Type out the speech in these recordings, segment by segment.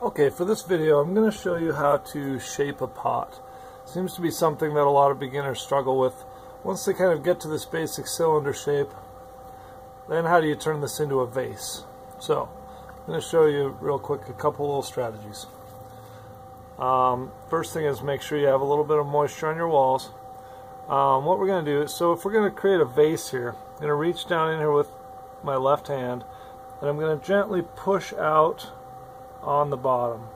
Okay, for this video I'm going to show you how to shape a pot. Seems to be something that a lot of beginners struggle with. Once they kind of get to this basic cylinder shape, then how do you turn this into a vase? So, I'm going to show you real quick a couple little strategies. Um, first thing is make sure you have a little bit of moisture on your walls. Um, what we're going to do is, so if we're going to create a vase here, I'm going to reach down in here with my left hand, and I'm going to gently push out on the bottom.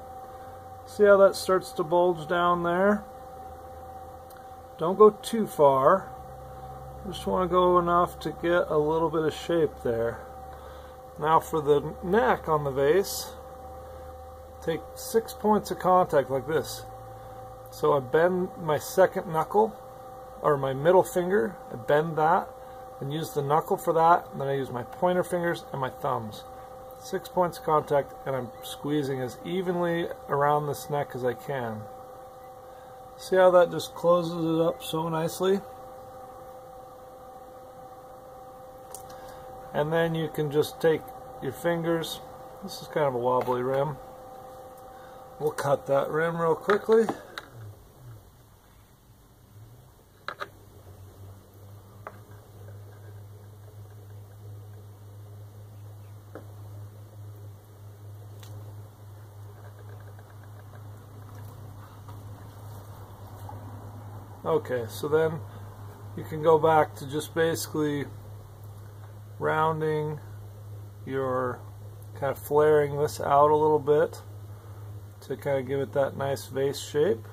See how that starts to bulge down there? Don't go too far. Just want to go enough to get a little bit of shape there. Now for the neck on the vase, take six points of contact like this. So I bend my second knuckle, or my middle finger, I bend that, and use the knuckle for that, and then I use my pointer fingers and my thumbs six points of contact and I'm squeezing as evenly around this neck as I can. See how that just closes it up so nicely? And then you can just take your fingers, this is kind of a wobbly rim, we'll cut that rim real quickly. Okay, so then you can go back to just basically rounding your, kind of flaring this out a little bit to kind of give it that nice vase shape.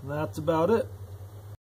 And that's about it.